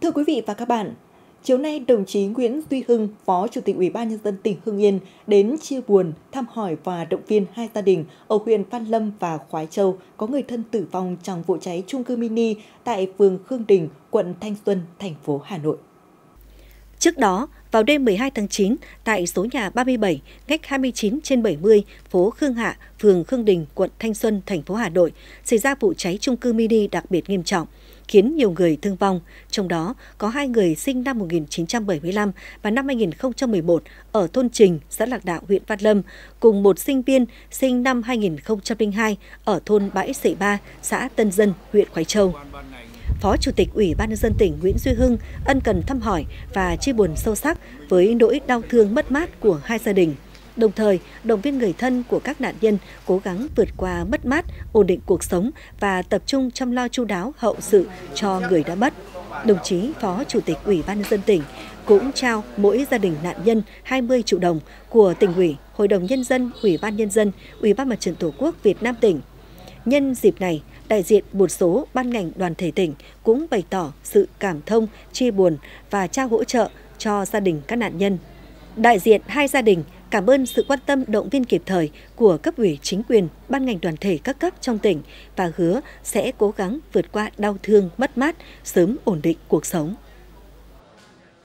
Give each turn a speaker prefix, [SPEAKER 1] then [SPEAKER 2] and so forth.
[SPEAKER 1] Thưa quý vị và các bạn, chiều nay đồng chí Nguyễn Duy Hưng, Phó Chủ tịch Ủy ban nhân dân tỉnh Hưng Yên đến chia buồn, thăm hỏi và động viên hai gia đình ở huyện Văn Lâm và Khoái Châu có người thân tử vong trong vụ cháy chung cư mini tại phường Khương Đình, quận Thanh Xuân, thành phố Hà Nội.
[SPEAKER 2] Trước đó, vào đêm 12 tháng 9, tại số nhà 37, ngách 29 trên 70, phố Khương Hạ, phường Khương Đình, quận Thanh Xuân, thành phố Hà Nội, xảy ra vụ cháy chung cư mini đặc biệt nghiêm trọng, khiến nhiều người thương vong, trong đó có hai người sinh năm 1975 và năm 2011 ở thôn Trình, xã Lạc Đạo, huyện Văn Lâm, cùng một sinh viên sinh năm 2002 ở thôn Bãi Sệ Ba, xã Tân Dân, huyện Khói Châu. Phó Chủ tịch Ủy ban nhân dân tỉnh Nguyễn Duy Hưng ân cần thăm hỏi và chia buồn sâu sắc với nỗi đau thương mất mát của hai gia đình. Đồng thời, động viên người thân của các nạn nhân cố gắng vượt qua mất mát, ổn định cuộc sống và tập trung chăm lo chu đáo hậu sự cho người đã mất. Đồng chí Phó Chủ tịch Ủy ban nhân dân tỉnh cũng trao mỗi gia đình nạn nhân 20 triệu đồng của tỉnh ủy, Hội đồng Nhân dân, Ủy ban Nhân dân, Ủy ban Mặt trận Tổ quốc Việt Nam tỉnh. Nhân dịp này, đại diện một số ban ngành đoàn thể tỉnh cũng bày tỏ sự cảm thông, chia buồn và trao hỗ trợ cho gia đình các nạn nhân. Đại diện hai gia đình cảm ơn sự quan tâm động viên kịp thời của cấp ủy chính quyền, ban ngành đoàn thể các cấp trong tỉnh và hứa sẽ cố gắng vượt qua đau thương, mất mát, sớm ổn định cuộc sống.